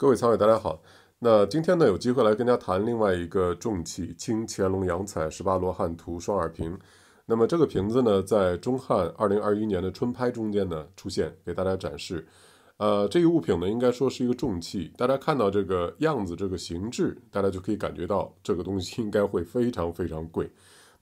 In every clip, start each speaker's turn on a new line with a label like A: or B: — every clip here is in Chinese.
A: 各位藏友，大家好。那今天呢，有机会来跟大家谈另外一个重器——清乾隆洋彩十八罗汉图双耳瓶。那么这个瓶子呢，在中汉二零二一年的春拍中间呢出现，给大家展示。呃，这个物品呢，应该说是一个重器。大家看到这个样子、这个形制，大家就可以感觉到这个东西应该会非常非常贵。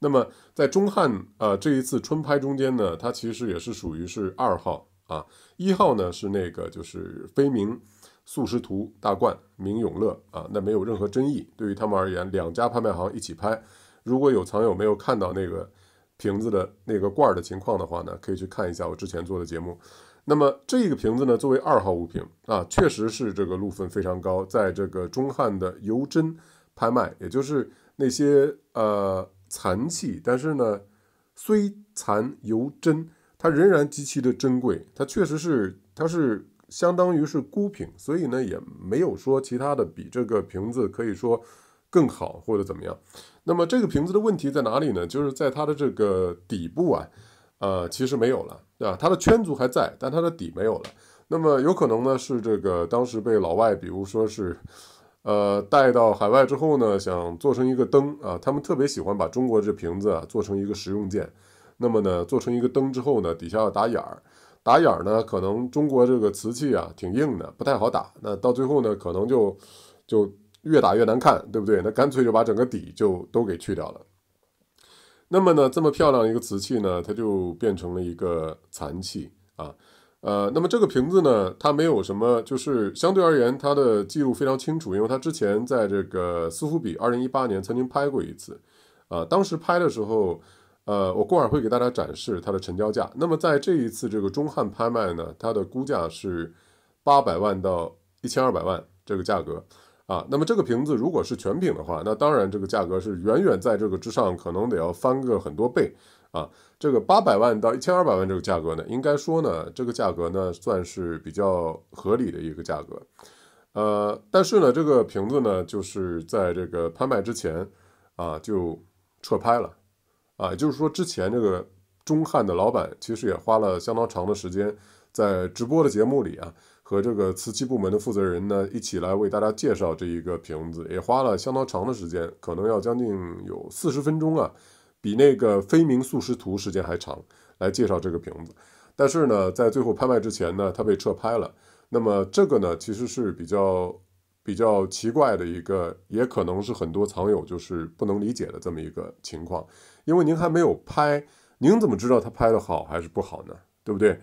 A: 那么在中汉啊这一次春拍中间呢，它其实也是属于是二号啊，一号呢是那个就是飞明。素食图大冠明永乐啊，那没有任何争议。对于他们而言，两家拍卖行一起拍。如果有藏友没有看到那个瓶子的那个罐儿的情况的话呢，可以去看一下我之前做的节目。那么这个瓶子呢，作为二号物品啊，确实是这个路分非常高。在这个中汉的油真拍卖，也就是那些呃残器，但是呢虽残犹真，它仍然极其的珍贵。它确实是，它是。相当于是孤品，所以呢也没有说其他的比这个瓶子可以说更好或者怎么样。那么这个瓶子的问题在哪里呢？就是在它的这个底部啊，呃，其实没有了，对吧？它的圈足还在，但它的底没有了。那么有可能呢是这个当时被老外，比如说是呃带到海外之后呢，想做成一个灯啊，他们特别喜欢把中国这瓶子啊做成一个实用件。那么呢做成一个灯之后呢，底下要打眼儿。打眼儿呢，可能中国这个瓷器啊挺硬的，不太好打。那到最后呢，可能就就越打越难看，对不对？那干脆就把整个底就都给去掉了。那么呢，这么漂亮一个瓷器呢，它就变成了一个残器啊。呃，那么这个瓶子呢，它没有什么，就是相对而言，它的记录非常清楚，因为它之前在这个斯福比二零一八年曾经拍过一次啊，当时拍的时候。呃，我过会儿会给大家展示它的成交价。那么在这一次这个中汉拍卖呢，它的估价是八百万到一千二百万这个价格啊。那么这个瓶子如果是全品的话，那当然这个价格是远远在这个之上，可能得要翻个很多倍啊。这个八百万到一千二百万这个价格呢，应该说呢，这个价格呢算是比较合理的一个价格。呃，但是呢，这个瓶子呢，就是在这个拍卖之前啊就撤拍了。啊，也就是说，之前这个中汉的老板其实也花了相当长的时间，在直播的节目里啊，和这个瓷器部门的负责人呢一起来为大家介绍这一个瓶子，也花了相当长的时间，可能要将近有四十分钟啊，比那个飞明素食图时间还长，来介绍这个瓶子。但是呢，在最后拍卖之前呢，它被撤拍了。那么这个呢，其实是比较比较奇怪的一个，也可能是很多藏友就是不能理解的这么一个情况。因为您还没有拍，您怎么知道他拍的好还是不好呢？对不对？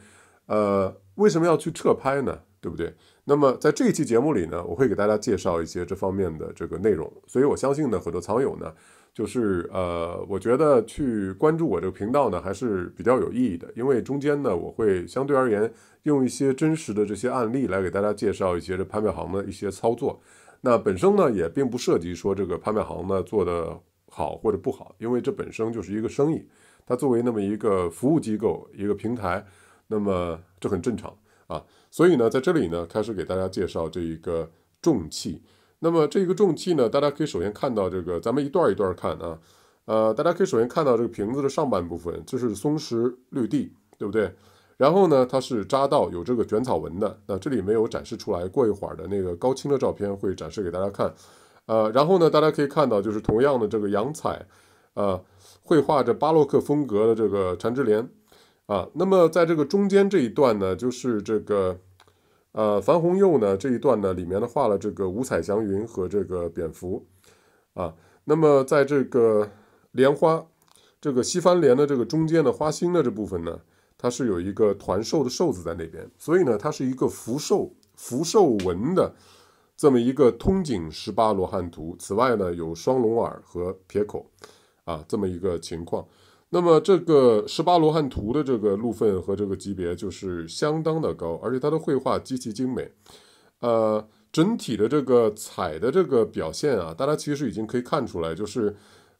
A: 呃，为什么要去撤拍呢？对不对？那么在这一期节目里呢，我会给大家介绍一些这方面的这个内容。所以我相信呢，很多藏友呢，就是呃，我觉得去关注我这个频道呢，还是比较有意义的。因为中间呢，我会相对而言用一些真实的这些案例来给大家介绍一些这拍卖行的一些操作。那本身呢，也并不涉及说这个拍卖行呢做的。好或者不好，因为这本身就是一个生意，它作为那么一个服务机构、一个平台，那么这很正常啊。所以呢，在这里呢，开始给大家介绍这一个重器。那么这个重器呢，大家可以首先看到这个，咱们一段一段看啊。呃，大家可以首先看到这个瓶子的上半部分，这是松石绿地，对不对？然后呢，它是扎到有这个卷草纹的。那这里没有展示出来，过一会儿的那个高清的照片会展示给大家看。呃，然后呢，大家可以看到，就是同样的这个洋彩，呃，绘画着巴洛克风格的这个缠枝莲，啊，那么在这个中间这一段呢，就是这个，呃，樊红釉呢这一段呢，里面呢画了这个五彩祥云和这个蝙蝠，啊，那么在这个莲花，这个西番莲的这个中间的花心的这部分呢，它是有一个团寿的寿字在那边，所以呢，它是一个福寿福寿纹的。这么一个通景十八罗汉图，此外呢有双龙耳和撇口，啊，这么一个情况。那么这个十八罗汉图的这个路分和这个级别就是相当的高，而且它的绘画极其精美。呃，整体的这个彩的这个表现啊，大家其实已经可以看出来，就是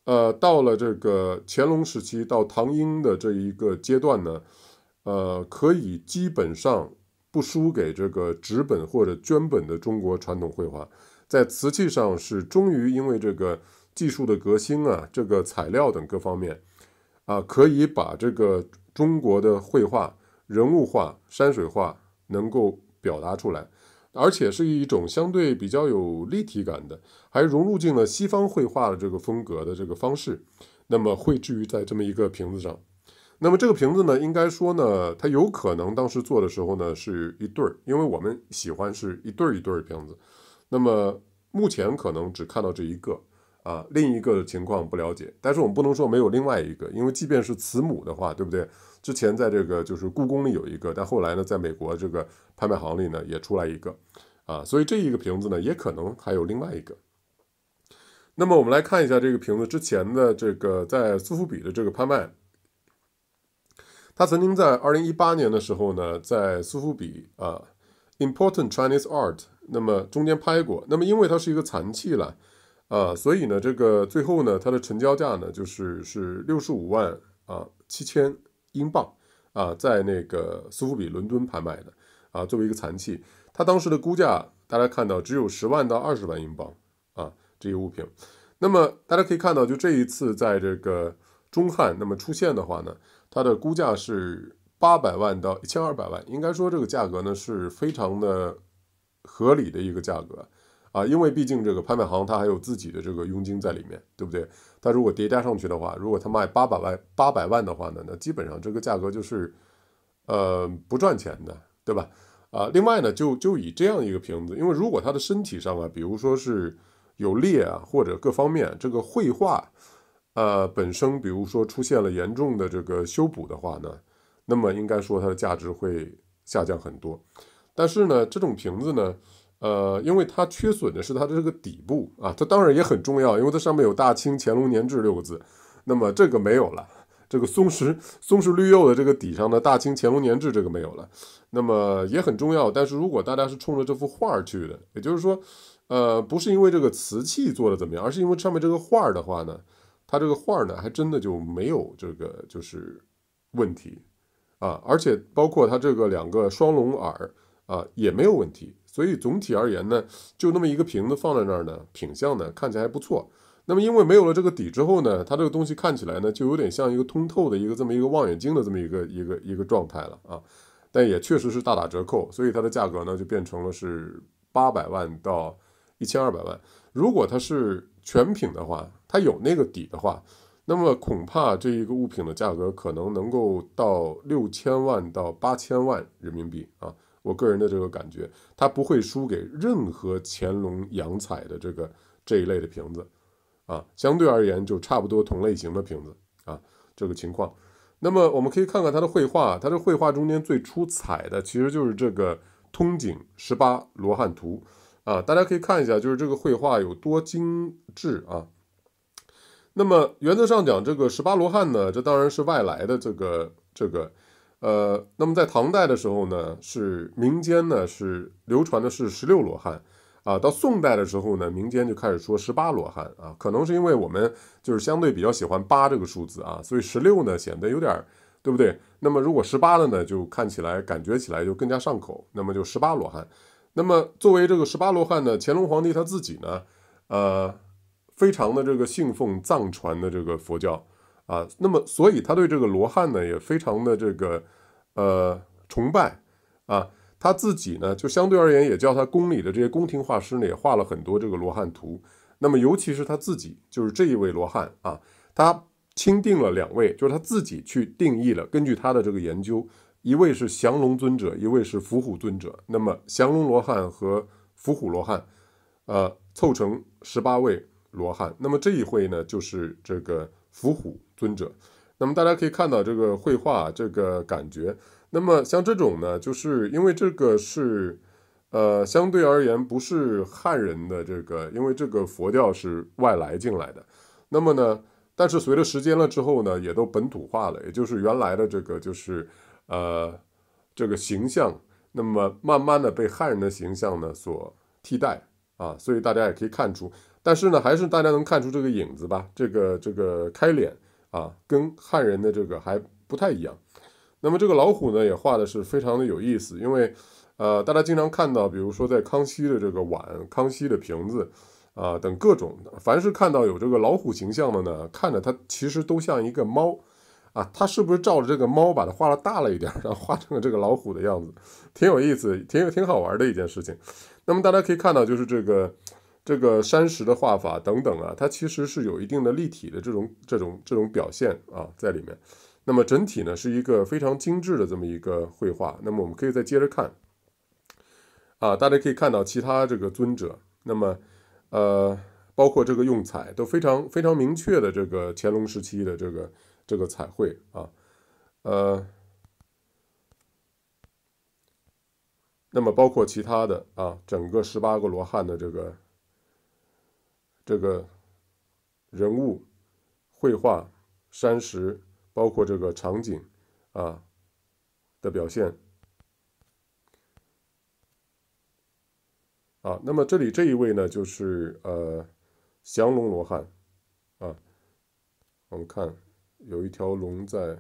A: 呃到了这个乾隆时期到唐英的这一个阶段呢，呃，可以基本上。不输给这个纸本或者绢本的中国传统绘画，在瓷器上是终于因为这个技术的革新啊，这个材料等各方面啊，可以把这个中国的绘画人物画、山水画能够表达出来。而且是一种相对比较有立体感的，还融入进了西方绘画的这个风格的这个方式，那么绘制于在这么一个瓶子上。那么这个瓶子呢，应该说呢，它有可能当时做的时候呢是一对儿，因为我们喜欢是一对儿一对儿瓶子。那么目前可能只看到这一个啊，另一个情况不了解。但是我们不能说没有另外一个，因为即便是慈母的话，对不对？之前在这个就是故宫里有一个，但后来呢，在美国这个拍卖行里呢也出来一个啊，所以这一个瓶子呢也可能还有另外一个。那么我们来看一下这个瓶子之前的这个在苏富比的这个拍卖。他曾经在二零一八年的时候呢，在苏富比啊，Important Chinese Art，那么中间拍过。那么因为它是一个残器了啊，所以呢，这个最后呢，它的成交价呢，就是是六十五万啊七千英镑啊，在那个苏富比伦敦拍卖的啊，作为一个残器，它当时的估价大家看到只有十万到二十万英镑啊，这一物品。那么大家可以看到，就这一次在这个中汉那么出现的话呢。它的估价是八百万到一千二百万，应该说这个价格呢是非常的合理的一个价格啊，因为毕竟这个拍卖行它还有自己的这个佣金在里面，对不对？它如果叠加上去的话，如果它卖八百万八百万的话呢，那基本上这个价格就是呃不赚钱的，对吧？啊，另外呢，就就以这样一个瓶子，因为如果它的身体上啊，比如说是有裂啊，或者各方面这个绘画。呃，本身比如说出现了严重的这个修补的话呢，那么应该说它的价值会下降很多。但是呢，这种瓶子呢，呃，因为它缺损的是它的这个底部啊，它当然也很重要，因为它上面有“大清乾隆年制”六个字，那么这个没有了，这个松石松石绿釉的这个底上的“大清乾隆年制”这个没有了，那么也很重要。但是如果大家是冲着这幅画去的，也就是说，呃，不是因为这个瓷器做的怎么样，而是因为上面这个画的话呢。它这个画儿呢，还真的就没有这个就是问题啊，而且包括它这个两个双龙耳啊也没有问题，所以总体而言呢，就那么一个瓶子放在那儿呢，品相呢看起来还不错。那么因为没有了这个底之后呢，它这个东西看起来呢就有点像一个通透的一个这么一个望远镜的这么一个一个一个状态了啊，但也确实是大打折扣，所以它的价格呢就变成了是八百万到一千二百万。如果它是全品的话，它有那个底的话，那么恐怕这一个物品的价格可能能够到六千万到八千万人民币啊！我个人的这个感觉，它不会输给任何乾隆洋彩的这个这一类的瓶子啊，相对而言就差不多同类型的瓶子啊，这个情况。那么我们可以看看它的绘画，它的绘画中间最出彩的其实就是这个通景十八罗汉图。啊，大家可以看一下，就是这个绘画有多精致啊。那么原则上讲，这个十八罗汉呢，这当然是外来的这个这个，呃，那么在唐代的时候呢，是民间呢是流传的是十六罗汉啊。到宋代的时候呢，民间就开始说十八罗汉啊。可能是因为我们就是相对比较喜欢八这个数字啊，所以十六呢显得有点，对不对？那么如果十八了呢，就看起来感觉起来就更加上口，那么就十八罗汉。那么作为这个十八罗汉呢，乾隆皇帝他自己呢，呃，非常的这个信奉藏传的这个佛教啊，那么所以他对这个罗汉呢也非常的这个呃崇拜啊，他自己呢就相对而言也叫他宫里的这些宫廷画师呢也画了很多这个罗汉图，那么尤其是他自己就是这一位罗汉啊，他钦定了两位，就是他自己去定义了，根据他的这个研究。一位是降龙尊者，一位是伏虎尊者。那么降龙罗汉和伏虎罗汉，呃，凑成十八位罗汉。那么这一会呢，就是这个伏虎尊者。那么大家可以看到这个绘画这个感觉。那么像这种呢，就是因为这个是，呃，相对而言不是汉人的这个，因为这个佛教是外来进来的。那么呢，但是随着时间了之后呢，也都本土化了，也就是原来的这个就是。呃，这个形象，那么慢慢的被汉人的形象呢所替代啊，所以大家也可以看出，但是呢，还是大家能看出这个影子吧，这个这个开脸啊，跟汉人的这个还不太一样。那么这个老虎呢，也画的是非常的有意思，因为呃，大家经常看到，比如说在康熙的这个碗、康熙的瓶子啊等各种，凡是看到有这个老虎形象的呢，看着它其实都像一个猫。啊，他是不是照着这个猫把它画了大了一点，然后画成了这个老虎的样子，挺有意思，挺有挺好玩的一件事情。那么大家可以看到，就是这个这个山石的画法等等啊，它其实是有一定的立体的这种这种这种表现啊在里面。那么整体呢是一个非常精致的这么一个绘画。那么我们可以再接着看啊，大家可以看到其他这个尊者，那么呃包括这个用彩都非常非常明确的这个乾隆时期的这个这个彩绘啊，呃。那么包括其他的啊，整个十八个罗汉的这个这个人物绘画、山石，包括这个场景啊的表现啊。那么这里这一位呢，就是呃降龙罗汉啊。我们看有一条龙在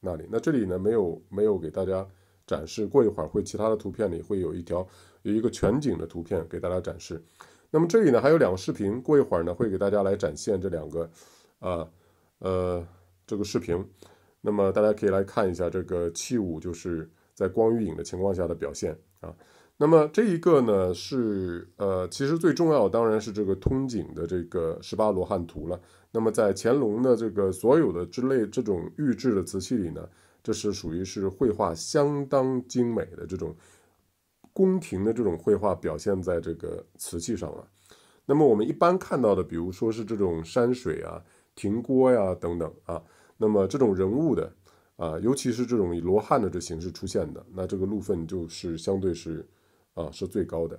A: 那里。那这里呢，没有没有给大家。展示过一会儿会，其他的图片里会有一条有一个全景的图片给大家展示。那么这里呢还有两个视频，过一会儿呢会给大家来展现这两个啊呃这个视频。那么大家可以来看一下这个器物就是在光与影的情况下的表现啊。那么这一个呢是呃其实最重要当然是这个通景的这个十八罗汉图了。那么在乾隆的这个所有的之类这种御制的瓷器里呢。这是属于是绘画相当精美的这种宫廷的这种绘画表现在这个瓷器上了。那么我们一般看到的，比如说是这种山水啊、亭郭呀等等啊，那么这种人物的啊，尤其是这种以罗汉的这形式出现的，那这个路分就是相对是啊是最高的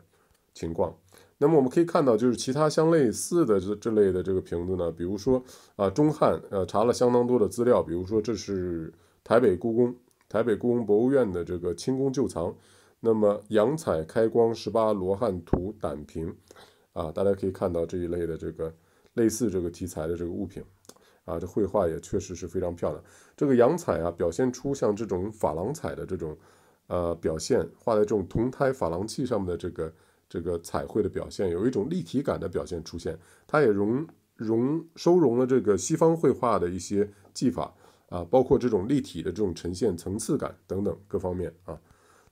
A: 情况。那么我们可以看到，就是其他相类似的这这类的这个瓶子呢，比如说啊中汉呃查了相当多的资料，比如说这是。台北故宫、台北故宫博物院的这个清宫旧藏，那么阳彩开光十八罗汉图胆瓶，啊，大家可以看到这一类的这个类似这个题材的这个物品，啊，这绘画也确实是非常漂亮。这个阳彩啊，表现出像这种珐琅彩的这种呃表现，画在这种铜胎珐琅器上面的这个这个彩绘的表现，有一种立体感的表现出现。它也融融收容了这个西方绘画的一些技法。啊，包括这种立体的这种呈现层次感等等各方面啊。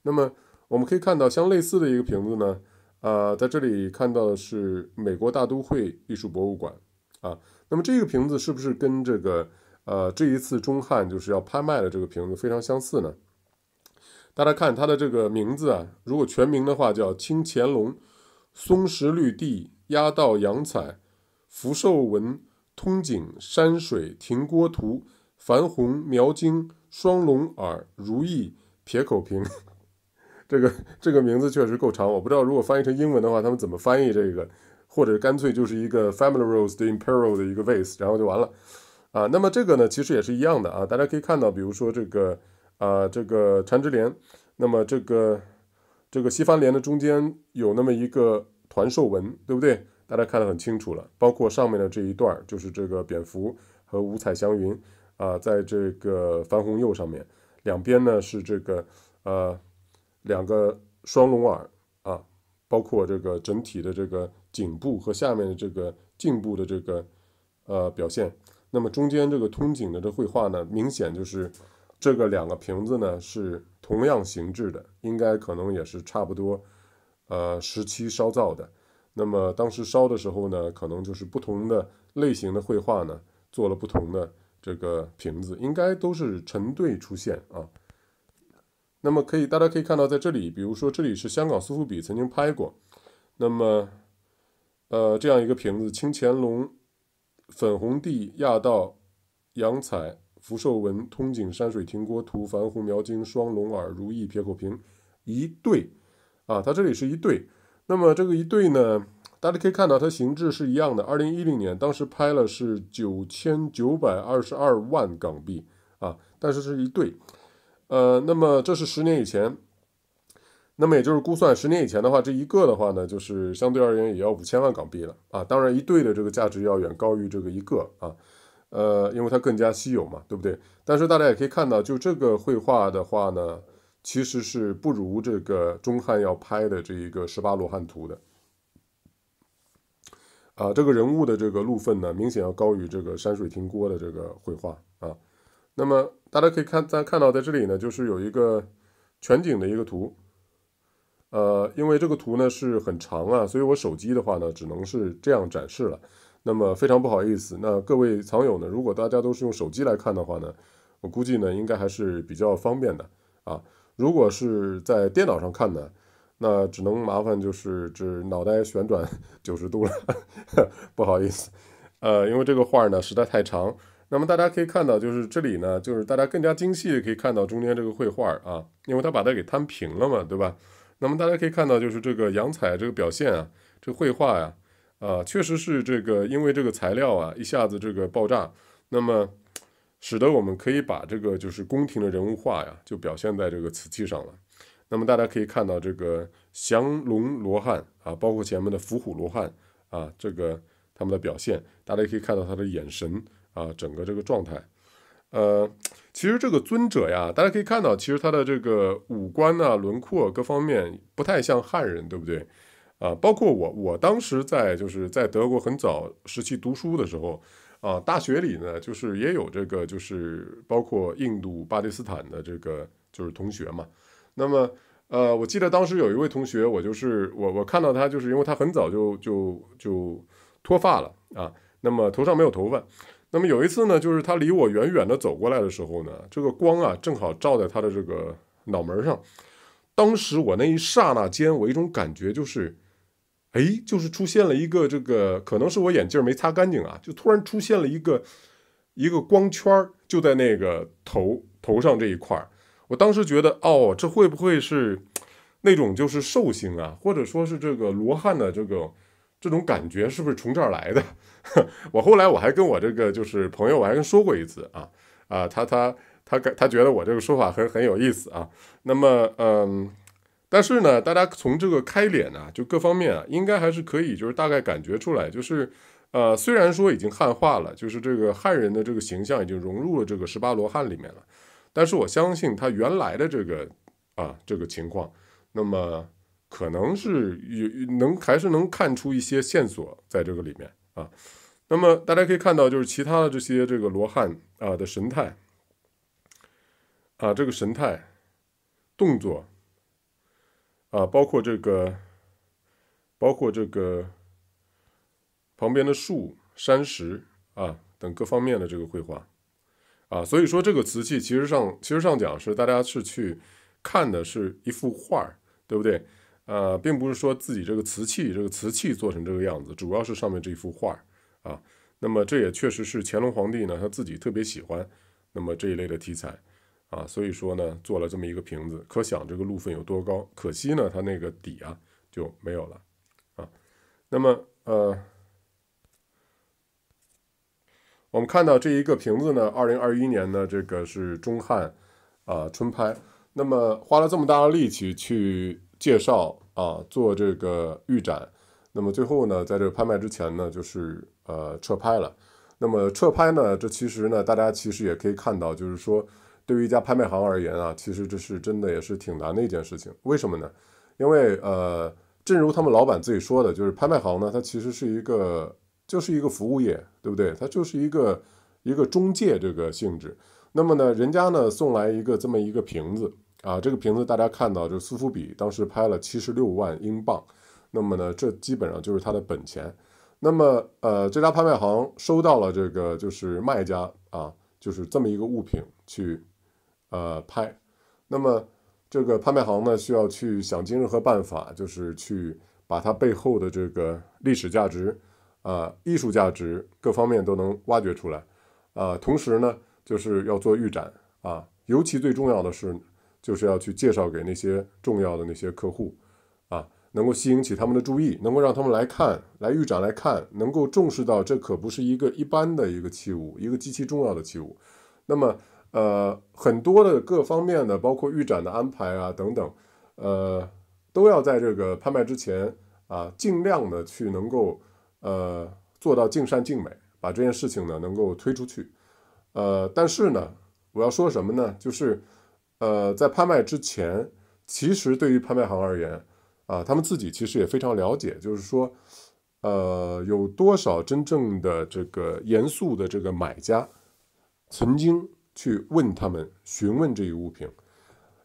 A: 那么我们可以看到，相类似的一个瓶子呢，啊，在这里看到的是美国大都会艺术博物馆啊。那么这个瓶子是不是跟这个呃这一次中汉就是要拍卖的这个瓶子非常相似呢？大家看它的这个名字啊，如果全名的话叫清乾隆松石绿地压道阳彩福寿纹通景山水亭郭图。矾红描金双龙耳如意撇口瓶，这个这个名字确实够长，我不知道如果翻译成英文的话，他们怎么翻译这个，或者干脆就是一个 Family Rose 的 Imperial 的一个 vase，然后就完了啊。那么这个呢，其实也是一样的啊。大家可以看到，比如说这个啊，这个缠枝莲，那么这个这个西番莲的中间有那么一个团兽纹，对不对？大家看得很清楚了。包括上面的这一段，就是这个蝙蝠和五彩祥云。啊，在这个番红釉上面，两边呢是这个呃两个双龙耳啊，包括这个整体的这个颈部和下面的这个颈部的这个呃表现。那么中间这个通景的这绘画呢，明显就是这个两个瓶子呢是同样形制的，应该可能也是差不多呃时期烧造的。那么当时烧的时候呢，可能就是不同的类型的绘画呢做了不同的。这个瓶子应该都是成对出现啊。那么可以，大家可以看到，在这里，比如说这里是香港苏富比曾经拍过。那么，呃，这样一个瓶子，清乾隆粉红地亚道阳彩福寿纹通景山水亭郭图矾红描金双龙耳如意撇口瓶一对啊，它这里是一对。那么这个一对呢？大家可以看到，它形制是一样的。二零一零年，当时拍了是九千九百二十二万港币啊，但是是一对，呃，那么这是十年以前，那么也就是估算十年以前的话，这一个的话呢，就是相对而言也要五千万港币了啊。当然，一对的这个价值要远高于这个一个啊，呃，因为它更加稀有嘛，对不对？但是大家也可以看到，就这个绘画的话呢，其实是不如这个钟汉要拍的这一个十八罗汉图的。啊，这个人物的这个路分呢，明显要高于这个山水亭郭的这个绘画啊。那么大家可以看，咱看到在这里呢，就是有一个全景的一个图呃，因为这个图呢是很长啊，所以我手机的话呢只能是这样展示了。那么非常不好意思，那各位藏友呢，如果大家都是用手机来看的话呢，我估计呢应该还是比较方便的啊。如果是在电脑上看呢，那只能麻烦就是这脑袋旋转 九十度了，不好意思。呃，因为这个画呢实在太长。那么大家可以看到，就是这里呢，就是大家更加精细的可以看到中间这个绘画啊，因为它把它给摊平了嘛，对吧？那么大家可以看到，就是这个阳彩这个表现啊，这个绘画呀，啊确实是这个因为这个材料啊一下子这个爆炸，那么使得我们可以把这个就是宫廷的人物画呀，就表现在这个瓷器上了。那么大家可以看到这个降龙罗汉啊，包括前面的伏虎罗汉啊，这个他们的表现，大家可以看到他的眼神啊，整个这个状态。呃，其实这个尊者呀，大家可以看到，其实他的这个五官啊、轮廓各方面不太像汉人，对不对？啊，包括我，我当时在就是在德国很早时期读书的时候，啊，大学里呢，就是也有这个就是包括印度、巴基斯坦的这个就是同学嘛。那么，呃，我记得当时有一位同学，我就是我我看到他，就是因为他很早就就就脱发了啊，那么头上没有头发。那么有一次呢，就是他离我远远的走过来的时候呢，这个光啊正好照在他的这个脑门上。当时我那一刹那间，我一种感觉就是，哎，就是出现了一个这个，可能是我眼镜没擦干净啊，就突然出现了一个一个光圈就在那个头头上这一块儿。我当时觉得，哦，这会不会是那种就是寿星啊，或者说是这个罗汉的这个这种感觉，是不是从这儿来的？我后来我还跟我这个就是朋友，我还跟说过一次啊啊，他他他他觉得我这个说法很很有意思啊。那么嗯，但是呢，大家从这个开脸啊，就各方面啊，应该还是可以，就是大概感觉出来，就是呃，虽然说已经汉化了，就是这个汉人的这个形象已经融入了这个十八罗汉里面了，但是我相信他原来的这个啊这个情况，那么可能是有能还是能看出一些线索在这个里面。啊，那么大家可以看到，就是其他的这些这个罗汉啊的神态，啊，这个神态、动作，啊，包括这个，包括这个旁边的树、山石啊等各方面的这个绘画，啊，所以说这个瓷器其实上其实上讲是大家是去看的是一幅画，对不对？呃，并不是说自己这个瓷器，这个瓷器做成这个样子，主要是上面这一幅画啊。那么这也确实是乾隆皇帝呢他自己特别喜欢那么这一类的题材啊，所以说呢做了这么一个瓶子，可想这个路分有多高。可惜呢它那个底啊就没有了啊。那么呃，我们看到这一个瓶子呢，二零二一年呢这个是中汉啊春拍，那么花了这么大的力气去。介绍啊，做这个预展，那么最后呢，在这个拍卖之前呢，就是呃撤拍了。那么撤拍呢，这其实呢，大家其实也可以看到，就是说对于一家拍卖行而言啊，其实这是真的也是挺难的一件事情。为什么呢？因为呃，正如他们老板自己说的，就是拍卖行呢，它其实是一个就是一个服务业，对不对？它就是一个一个中介这个性质。那么呢，人家呢送来一个这么一个瓶子。啊，这个瓶子大家看到，这苏富比当时拍了七十六万英镑，那么呢，这基本上就是他的本钱。那么，呃，这家拍卖行收到了这个就是卖家啊，就是这么一个物品去，呃，拍。那么这个拍卖行呢，需要去想尽任何办法，就是去把它背后的这个历史价值、啊艺术价值各方面都能挖掘出来。啊，同时呢，就是要做预展啊，尤其最重要的是。就是要去介绍给那些重要的那些客户，啊，能够吸引起他们的注意，能够让他们来看，来预展来看，能够重视到这可不是一个一般的一个器物，一个极其重要的器物。那么，呃，很多的各方面的，包括预展的安排啊等等，呃，都要在这个拍卖之前啊，尽量的去能够呃做到尽善尽美，把这件事情呢能够推出去。呃，但是呢，我要说什么呢？就是。呃，在拍卖之前，其实对于拍卖行而言，啊，他们自己其实也非常了解，就是说，呃，有多少真正的这个严肃的这个买家，曾经去问他们询问这一物品，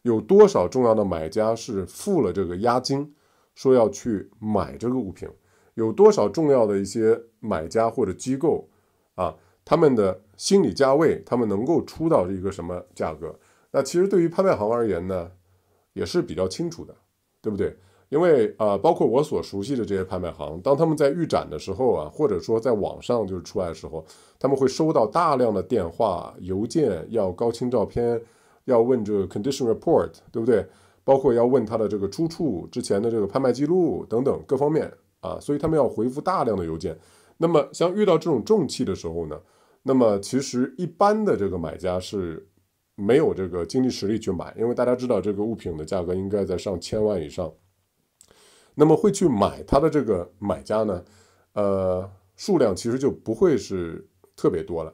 A: 有多少重要的买家是付了这个押金，说要去买这个物品？有多少重要的一些买家或者机构啊，他们的心理价位，他们能够出到一个什么价格？那其实对于拍卖行而言呢，也是比较清楚的，对不对？因为啊，包括我所熟悉的这些拍卖行，当他们在预展的时候啊，或者说在网上就是出来的时候，他们会收到大量的电话、邮件，要高清照片，要问这个 condition report，对不对？包括要问他的这个出处、之前的这个拍卖记录等等各方面啊，所以他们要回复大量的邮件。那么像遇到这种重器的时候呢，那么其实一般的这个买家是没有这个经济实力去买，因为大家知道这个物品的价格应该在上千万以上。那么会去买它的这个买家呢，呃，数量其实就不会是特别多了。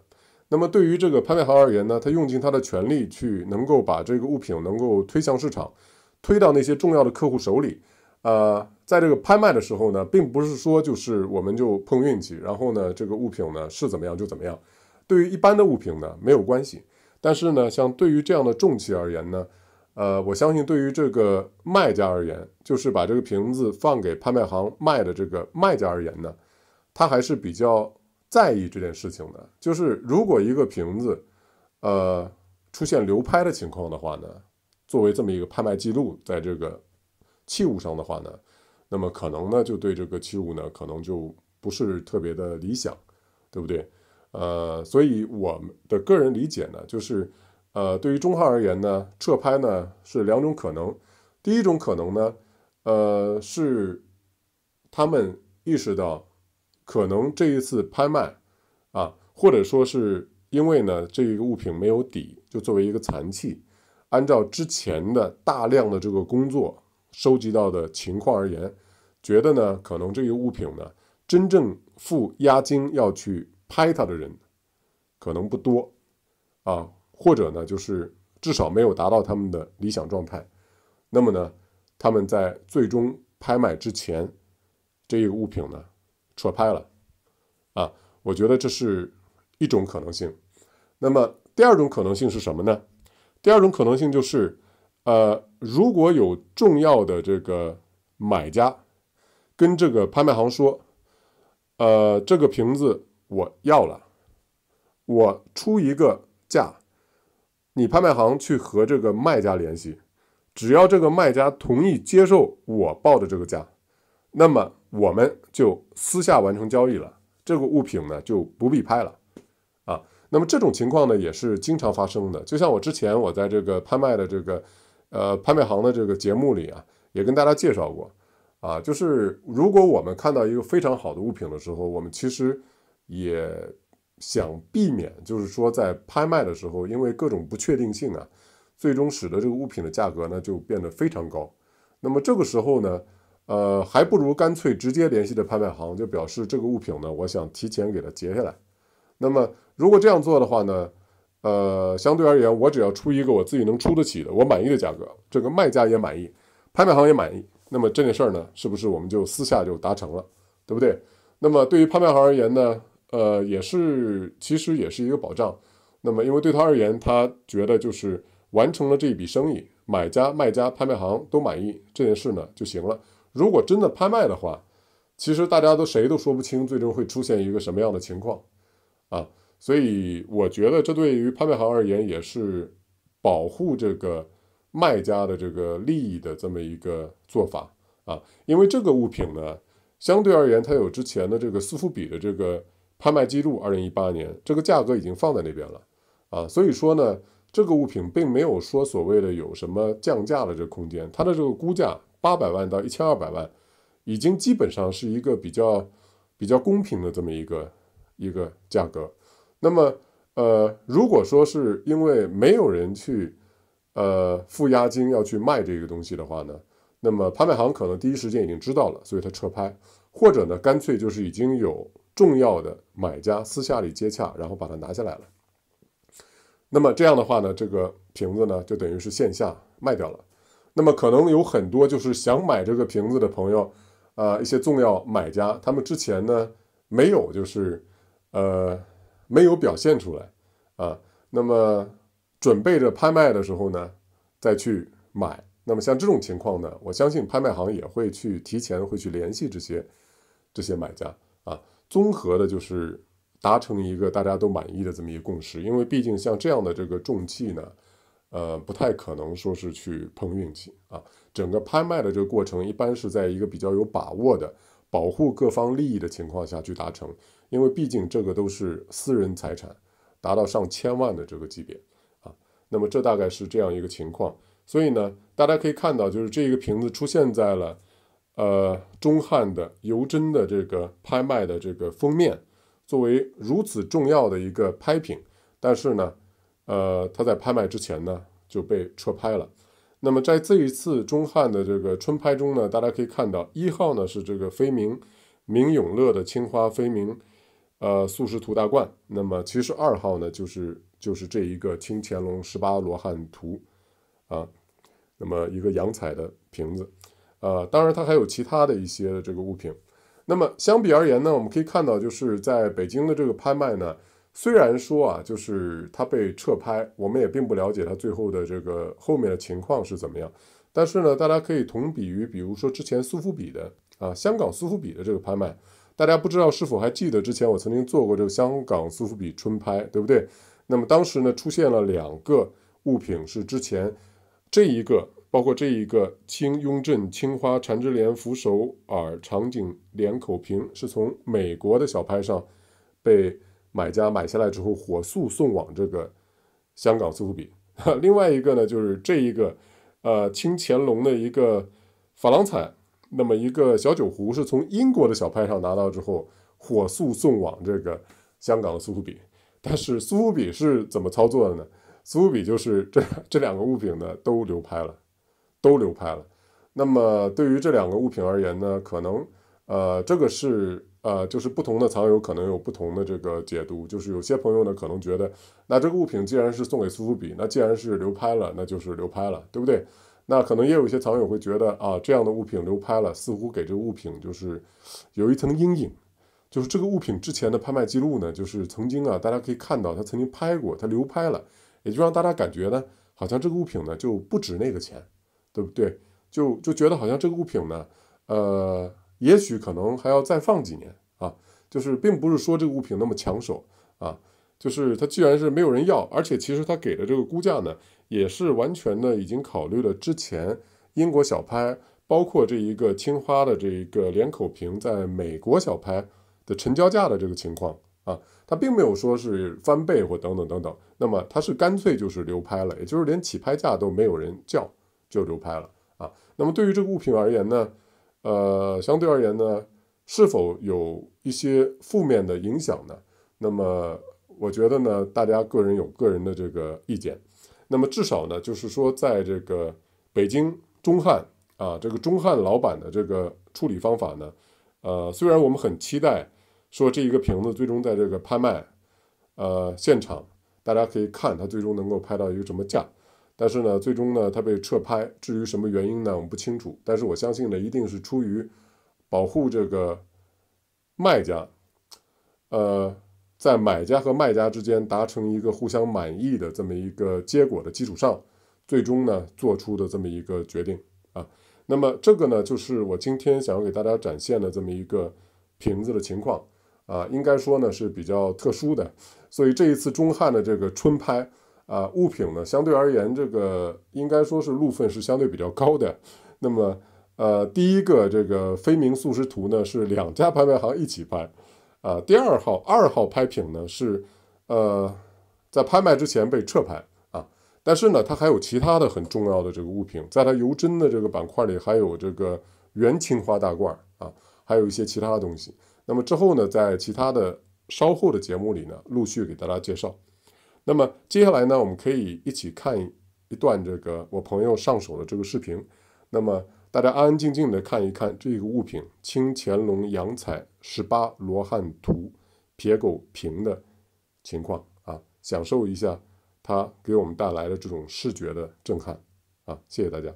A: 那么对于这个拍卖行而言呢，他用尽他的全力去能够把这个物品能够推向市场，推到那些重要的客户手里。呃，在这个拍卖的时候呢，并不是说就是我们就碰运气，然后呢，这个物品呢是怎么样就怎么样。对于一般的物品呢没有关系，但是呢，像对于这样的重器而言呢。呃，我相信对于这个卖家而言，就是把这个瓶子放给拍卖行卖的这个卖家而言呢，他还是比较在意这件事情的。就是如果一个瓶子，呃，出现流拍的情况的话呢，作为这么一个拍卖记录，在这个器物上的话呢，那么可能呢，就对这个器物呢，可能就不是特别的理想，对不对？呃，所以我的个人理解呢，就是。呃，对于中汉而言呢，撤拍呢是两种可能。第一种可能呢，呃，是他们意识到可能这一次拍卖啊，或者说是因为呢这一个物品没有底，就作为一个残器，按照之前的大量的这个工作收集到的情况而言，觉得呢可能这个物品呢真正付押金要去拍它的人可能不多啊。或者呢，就是至少没有达到他们的理想状态，那么呢，他们在最终拍卖之前，这一个物品呢撤拍了，啊，我觉得这是一种可能性。那么第二种可能性是什么呢？第二种可能性就是，呃，如果有重要的这个买家跟这个拍卖行说，呃，这个瓶子我要了，我出一个价。你拍卖行去和这个卖家联系，只要这个卖家同意接受我报的这个价，那么我们就私下完成交易了，这个物品呢就不必拍了，啊，那么这种情况呢也是经常发生的。就像我之前我在这个拍卖的这个呃拍卖行的这个节目里啊，也跟大家介绍过，啊，就是如果我们看到一个非常好的物品的时候，我们其实也。想避免，就是说在拍卖的时候，因为各种不确定性啊，最终使得这个物品的价格呢就变得非常高。那么这个时候呢，呃，还不如干脆直接联系的拍卖行，就表示这个物品呢，我想提前给它结下来。那么如果这样做的话呢，呃，相对而言，我只要出一个我自己能出得起的、我满意的价格，这个卖家也满意，拍卖行也满意，那么这件事儿呢，是不是我们就私下就达成了，对不对？那么对于拍卖行而言呢？呃，也是，其实也是一个保障。那么，因为对他而言，他觉得就是完成了这一笔生意，买家、卖家、拍卖行都满意这件事呢就行了。如果真的拍卖的话，其实大家都谁都说不清最终会出现一个什么样的情况啊。所以，我觉得这对于拍卖行而言也是保护这个卖家的这个利益的这么一个做法啊。因为这个物品呢，相对而言，它有之前的这个斯富比的这个。拍卖记录，二零一八年这个价格已经放在那边了，啊，所以说呢，这个物品并没有说所谓的有什么降价的这个空间，它的这个估价八百万到一千二百万，已经基本上是一个比较比较公平的这么一个一个价格。那么，呃，如果说是因为没有人去呃付押金要去卖这个东西的话呢，那么拍卖行可能第一时间已经知道了，所以他撤拍，或者呢，干脆就是已经有。重要的买家私下里接洽，然后把它拿下来了。那么这样的话呢，这个瓶子呢就等于是线下卖掉了。那么可能有很多就是想买这个瓶子的朋友，啊，一些重要买家，他们之前呢没有就是呃没有表现出来啊。那么准备着拍卖的时候呢，再去买。那么像这种情况呢，我相信拍卖行也会去提前会去联系这些这些买家啊，综合的就是达成一个大家都满意的这么一个共识。因为毕竟像这样的这个重器呢，呃，不太可能说是去碰运气啊。整个拍卖的这个过程一般是在一个比较有把握的、保护各方利益的情况下去达成，因为毕竟这个都是私人财产，达到上千万的这个级别啊。那么这大概是这样一个情况。所以呢，大家可以看到，就是这个瓶子出现在了，呃，中汉的尤真的这个拍卖的这个封面，作为如此重要的一个拍品，但是呢，呃，它在拍卖之前呢就被撤拍了。那么在这一次中汉的这个春拍中呢，大家可以看到，一号呢是这个飞明明永乐的青花飞明，呃，素食图大罐。那么其实二号呢就是就是这一个清乾隆十八罗汉图，啊。那么一个洋彩的瓶子，呃，当然它还有其他的一些的这个物品。那么相比而言呢，我们可以看到，就是在北京的这个拍卖呢，虽然说啊，就是它被撤拍，我们也并不了解它最后的这个后面的情况是怎么样。但是呢，大家可以同比于，比如说之前苏富比的啊，香港苏富比的这个拍卖，大家不知道是否还记得之前我曾经做过这个香港苏富比春拍，对不对？那么当时呢，出现了两个物品是之前。这一个包括这一个清雍正青花缠枝莲扶手耳长颈莲口瓶，是从美国的小拍上被买家买下来之后火速送往这个香港苏富比。另外一个呢，就是这一个呃清乾隆的一个珐琅彩，那么一个小酒壶是从英国的小拍上拿到之后火速送往这个香港的苏富比。但是苏富比是怎么操作的呢？苏富比就是这这两个物品呢都流拍了，都流拍了。那么对于这两个物品而言呢，可能呃这个是呃就是不同的藏友可能有不同的这个解读。就是有些朋友呢可能觉得，那这个物品既然是送给苏富比，那既然是流拍了，那就是流拍了，对不对？那可能也有一些藏友会觉得啊，这样的物品流拍了，似乎给这个物品就是有一层阴影。就是这个物品之前的拍卖记录呢，就是曾经啊，大家可以看到他曾经拍过，他流拍了。也就让大家感觉呢，好像这个物品呢就不值那个钱，对不对？就就觉得好像这个物品呢，呃，也许可能还要再放几年啊。就是并不是说这个物品那么抢手啊，就是它既然是没有人要，而且其实他给的这个估价呢，也是完全的已经考虑了之前英国小拍，包括这一个青花的这一个连口瓶在美国小拍的成交价的这个情况。啊，他并没有说是翻倍或等等等等，那么他是干脆就是流拍了，也就是连起拍价都没有人叫就流拍了啊。那么对于这个物品而言呢，呃，相对而言呢，是否有一些负面的影响呢？那么我觉得呢，大家个人有个人的这个意见。那么至少呢，就是说在这个北京中汉啊，这个中汉老板的这个处理方法呢，呃，虽然我们很期待。说这一个瓶子最终在这个拍卖，呃，现场大家可以看它最终能够拍到一个什么价，但是呢，最终呢它被撤拍，至于什么原因呢，我们不清楚。但是我相信呢，一定是出于保护这个卖家，呃，在买家和卖家之间达成一个互相满意的这么一个结果的基础上，最终呢做出的这么一个决定啊。那么这个呢，就是我今天想要给大家展现的这么一个瓶子的情况。啊，应该说呢是比较特殊的，所以这一次中汉的这个春拍啊，物品呢相对而言，这个应该说是路分是相对比较高的。那么，呃，第一个这个飞明素食图呢是两家拍卖行一起拍，啊，第二号二号拍品呢是呃在拍卖之前被撤拍啊，但是呢它还有其他的很重要的这个物品，在它尤真的这个板块里还有这个元青花大罐啊，还有一些其他的东西。那么之后呢，在其他的稍后的节目里呢，陆续给大家介绍。那么接下来呢，我们可以一起看一段这个我朋友上手的这个视频。那么大家安安静静的看一看这个物品——清乾隆洋彩十八罗汉图撇狗瓶的情况啊，享受一下它给我们带来的这种视觉的震撼啊！谢谢大家。